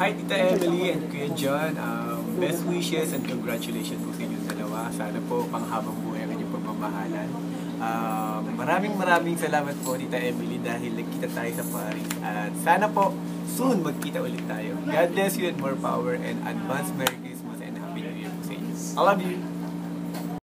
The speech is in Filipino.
Hi, Tita Emily and Kuya John. Um, best wishes and congratulations po sa inyong dalawa. Sana po panghabang buhay ang inyong pagmamahalan. Um, maraming maraming salamat po, Tita Emily, dahil nagkita tayo sa Paris. At sana po, soon magkita ulit tayo. God bless you and more power and advance Merry Christmas and Happy New Year po sa inyo. I love you!